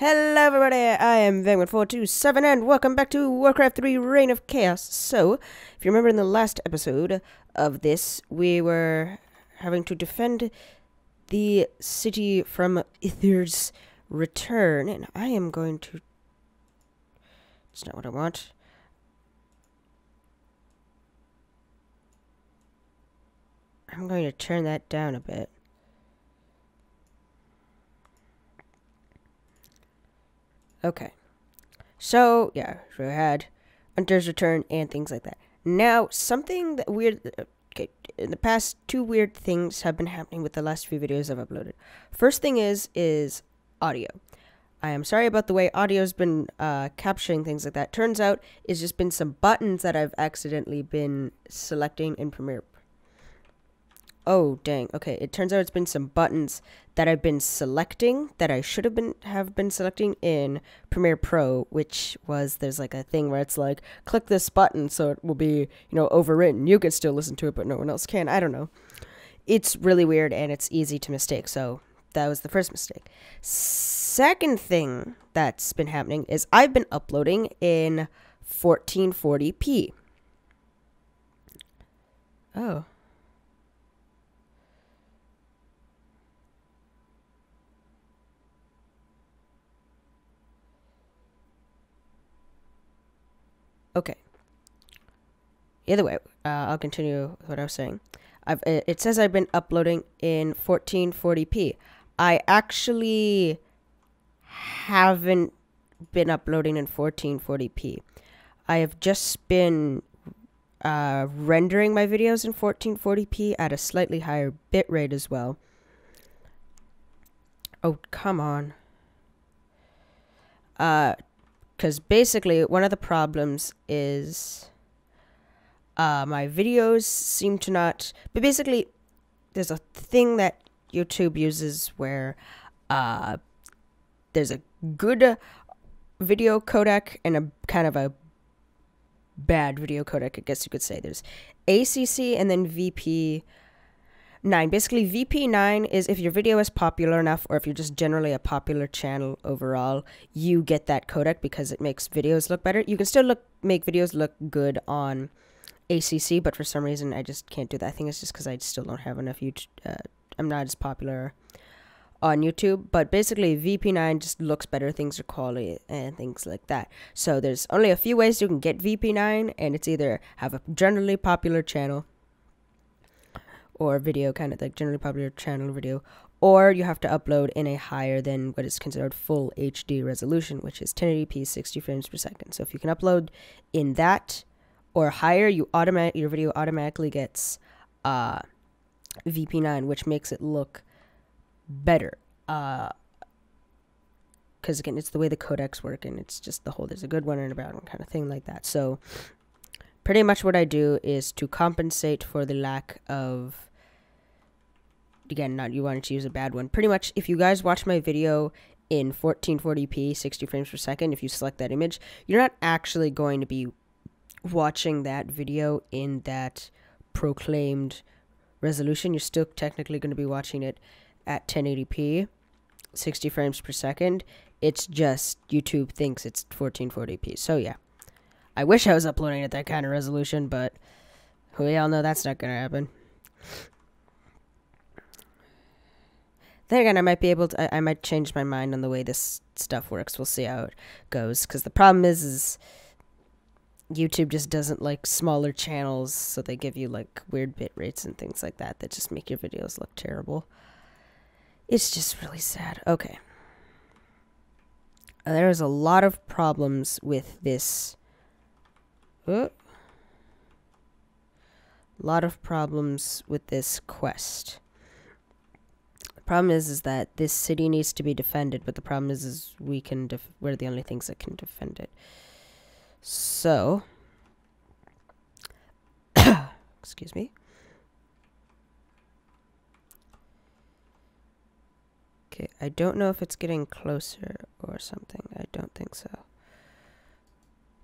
Hello everybody, I am Vangman427 and welcome back to Warcraft 3 Reign of Chaos. So, if you remember in the last episode of this, we were having to defend the city from Ithir's return, and I am going to... It's not what I want. I'm going to turn that down a bit. Okay. So, yeah, we had Hunter's Return and things like that. Now, something that weird. Okay, in the past, two weird things have been happening with the last few videos I've uploaded. First thing is, is audio. I am sorry about the way audio's been uh, capturing things like that. Turns out it's just been some buttons that I've accidentally been selecting in Premiere Oh, dang. Okay, it turns out it's been some buttons that I've been selecting that I should have been have been selecting in Premiere Pro, which was there's like a thing where it's like click this button so it will be, you know, overwritten. You can still listen to it, but no one else can. I don't know. It's really weird and it's easy to mistake. So, that was the first mistake. Second thing that's been happening is I've been uploading in 1440p. Oh. Okay. Either way, uh, I'll continue with what I was saying. I've, it says I've been uploading in 1440p. I actually haven't been uploading in 1440p. I have just been uh, rendering my videos in 1440p at a slightly higher bitrate as well. Oh, come on. Uh, because basically one of the problems is uh, my videos seem to not but basically there's a thing that youtube uses where uh, there's a good video codec and a kind of a bad video codec i guess you could say. There's acc and then vp 9. Basically, VP9 is if your video is popular enough or if you're just generally a popular channel overall, you get that codec because it makes videos look better. You can still look make videos look good on ACC, but for some reason I just can't do that. I think it's just because I still don't have enough YouTube. Uh, I'm not as popular on YouTube, but basically VP9 just looks better, things are quality and things like that. So there's only a few ways you can get VP9, and it's either have a generally popular channel or video kind of like generally popular channel video or you have to upload in a higher than what is considered full HD resolution which is 1080p 60 frames per second. So if you can upload in that or higher you automatic your video automatically gets uh, VP9 which makes it look better uh because again it's the way the codecs work and it's just the whole there's a good one and a bad one kind of thing like that. So pretty much what I do is to compensate for the lack of again, not you wanted to use a bad one. Pretty much, if you guys watch my video in 1440p, 60 frames per second, if you select that image, you're not actually going to be watching that video in that proclaimed resolution. You're still technically going to be watching it at 1080p, 60 frames per second. It's just YouTube thinks it's 1440p. So, yeah. I wish I was uploading at that kind of resolution, but we all know that's not going to happen. Then again, I might be able to. I, I, might change my mind on the way this stuff works. We'll see how it goes. Because the problem is, is YouTube just doesn't like smaller channels, so they give you like weird bit rates and things like that that just make your videos look terrible. It's just really sad. Okay. Uh, There's a lot of problems with this. A lot of problems with this quest problem is is that this city needs to be defended, but the problem is is we can def- we're the only things that can defend it. So, excuse me. Okay, I don't know if it's getting closer or something. I don't think so.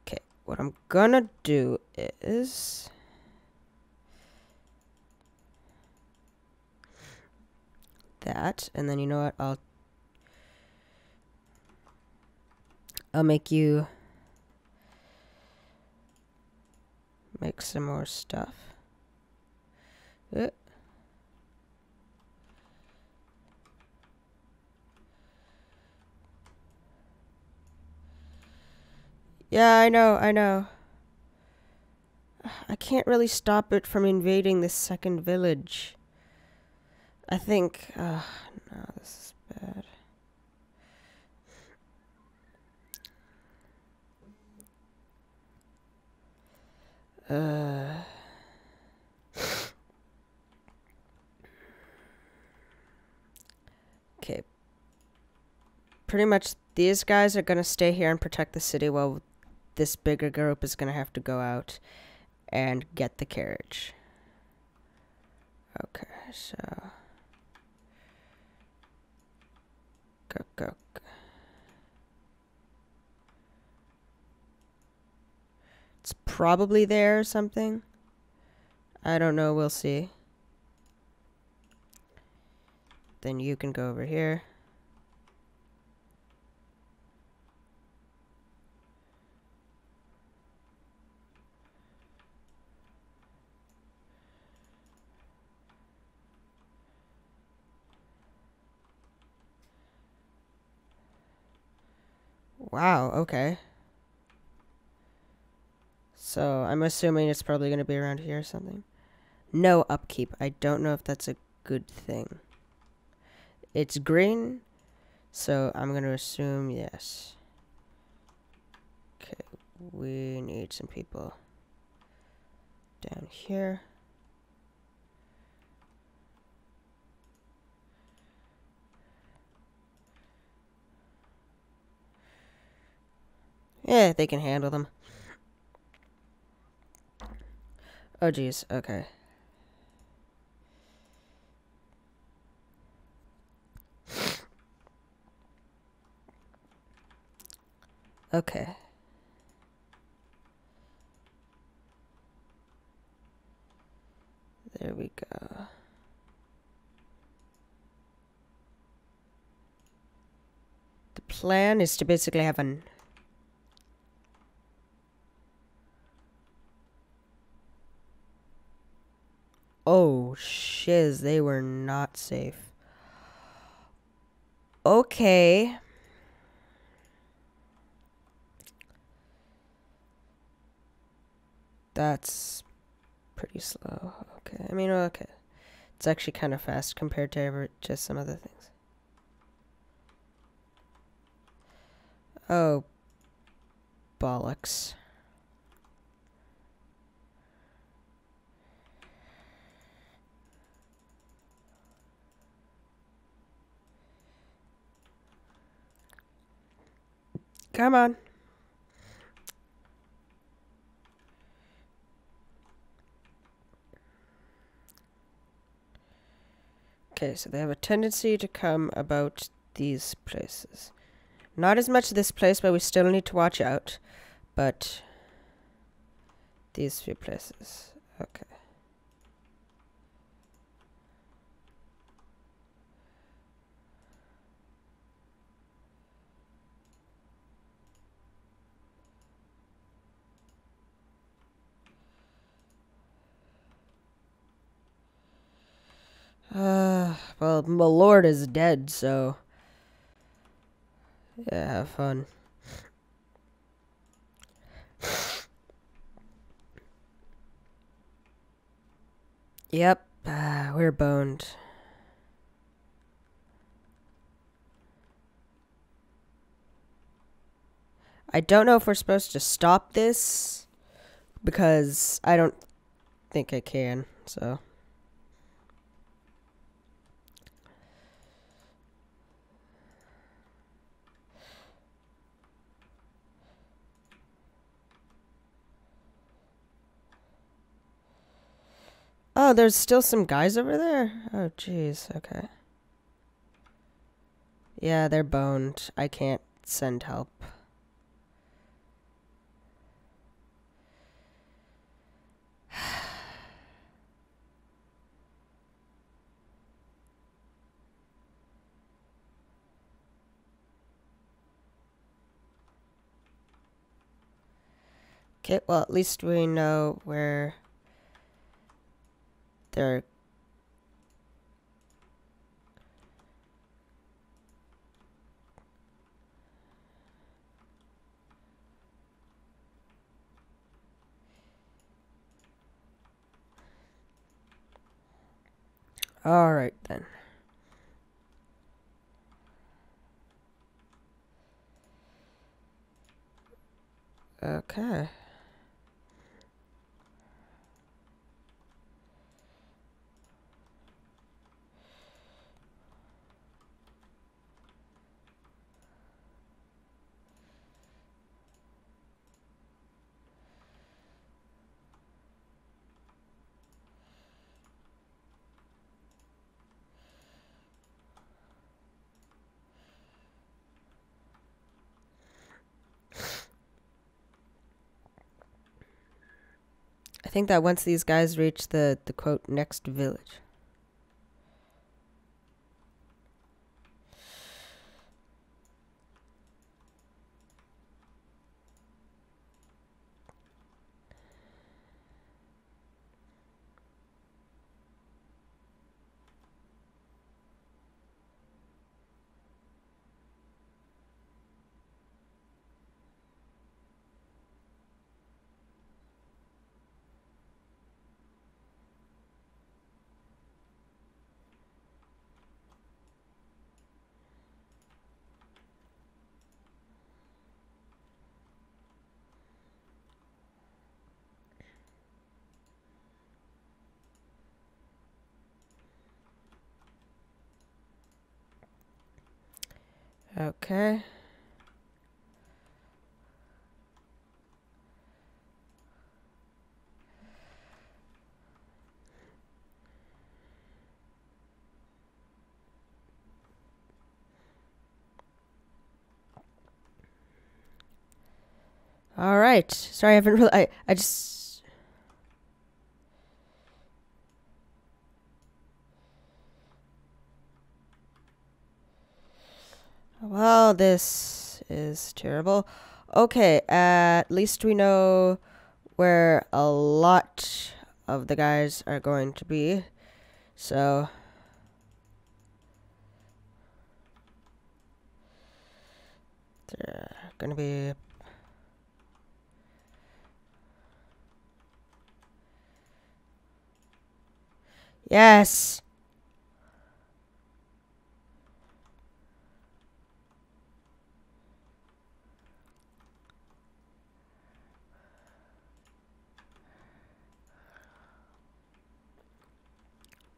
Okay, what I'm gonna do is that. And then you know what? I'll I'll make you make some more stuff. Uh. Yeah, I know, I know. I can't really stop it from invading this second village. I think, uh, no, this is bad. Uh... Okay. Pretty much these guys are going to stay here and protect the city while this bigger group is going to have to go out and get the carriage. Okay, so... It's probably there or something. I don't know, we'll see. Then you can go over here. Wow, okay. So I'm assuming it's probably going to be around here or something. No upkeep. I don't know if that's a good thing. It's green, so I'm going to assume yes. Okay, we need some people down here. Yeah, they can handle them. Oh, jeez. Okay. Okay. There we go. The plan is to basically have an Oh, shiz, they were not safe. Okay. That's pretty slow. Okay, I mean, okay. It's actually kind of fast compared to ever just some other things. Oh, bollocks. Come on. Okay, so they have a tendency to come about these places. Not as much this place, but we still need to watch out. But these few places. Okay. Uh, well, my lord is dead, so... Yeah, have fun. Yep, uh, we're boned. I don't know if we're supposed to stop this, because I don't think I can, so... Oh, there's still some guys over there? Oh, jeez. Okay. Yeah, they're boned. I can't send help. Okay, well, at least we know where they're All right then. Okay. Think that once these guys reach the, the quote next village. Okay. All right. Sorry, I haven't really. I, I just. Well, this is terrible. Okay, at least we know where a lot of the guys are going to be. So. They're to be Yes.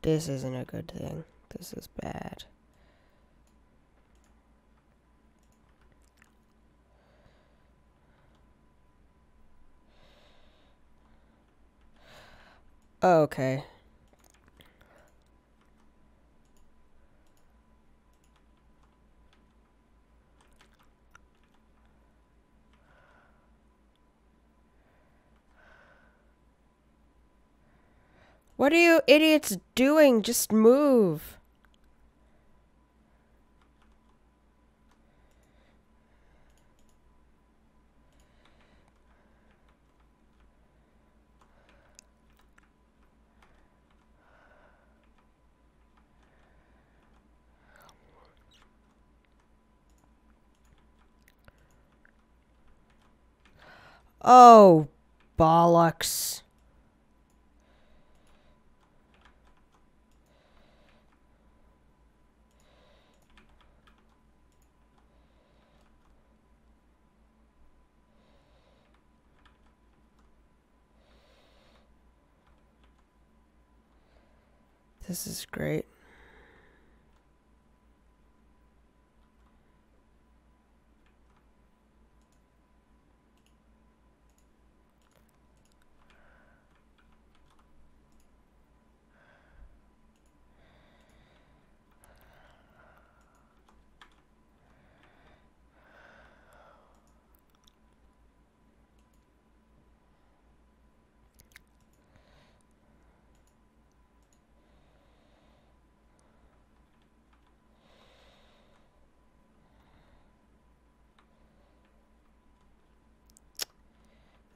This isn't a good thing. This is bad. Okay. What are you idiots doing? Just move. Oh, bollocks. This is great.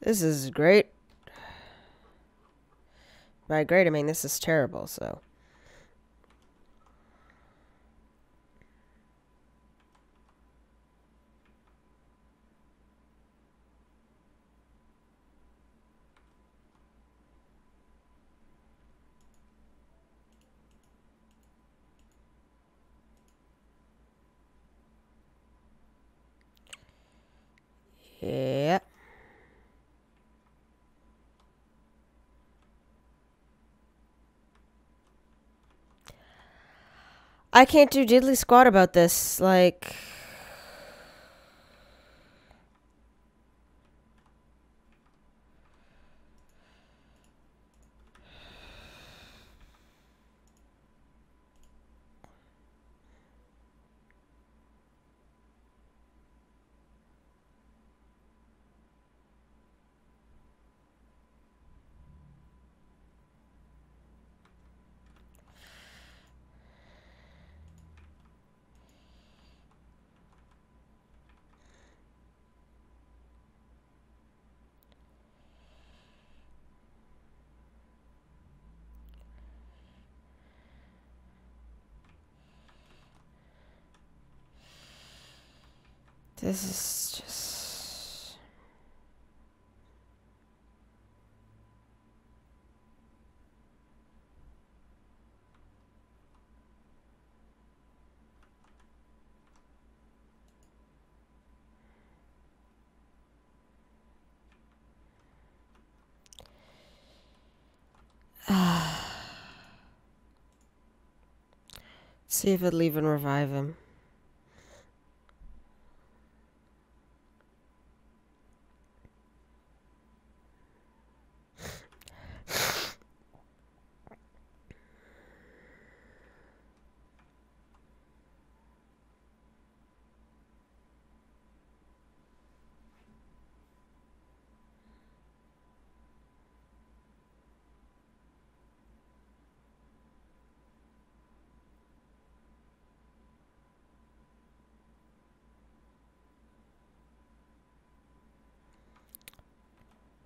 This is great. By great, I mean this is terrible, so. Yeah. I can't do diddly squat about this. Like. This is just. See if it'll even revive him.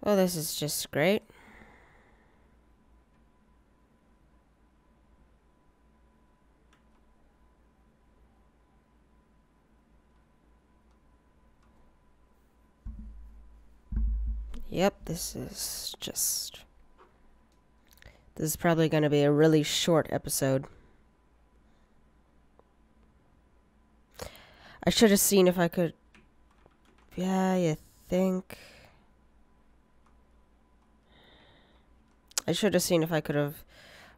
Oh, this is just great. Yep, this is just... This is probably going to be a really short episode. I should have seen if I could... Yeah, you think... I should have seen if I could have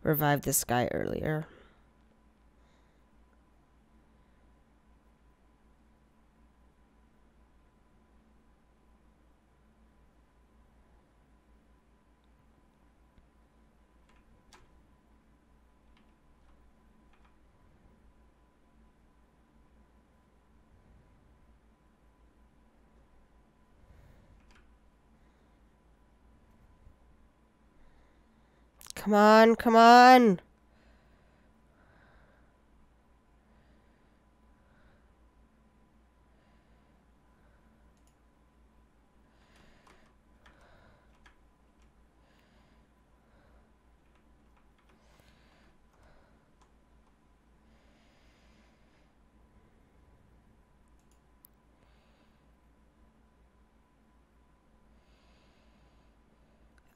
revived this guy earlier. Come on, come on.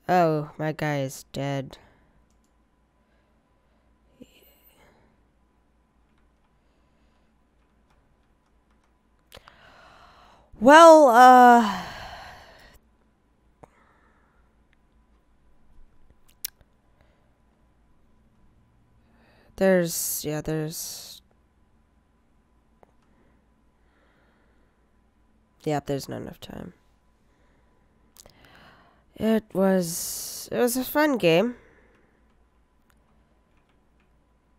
Oh, my guy is dead. Well, uh... There's, yeah, there's... Yeah, there's not enough time. It was, it was a fun game.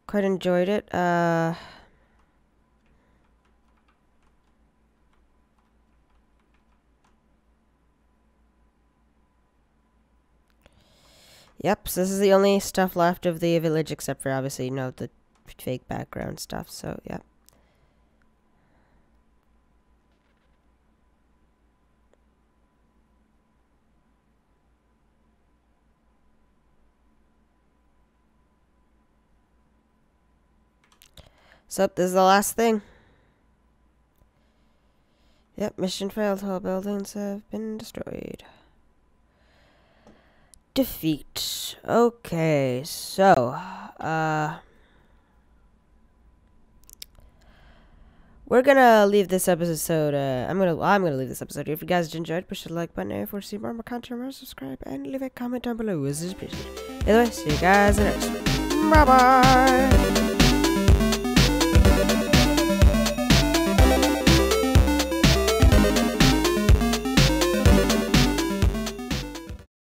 Quite enjoyed it. Uh... Yep, so this is the only stuff left of the village except for obviously, you know, the fake background stuff, so yep. So this is the last thing. Yep, mission failed. All buildings have been destroyed. Defeat. Okay, so, uh... We're gonna leave this episode, uh, I'm gonna, I'm gonna leave this episode. If you guys enjoyed, push the like button if you want to see more, more content, remember subscribe, and leave a comment down below. This is appreciated. Anyway, see you guys in the next one. Bye-bye!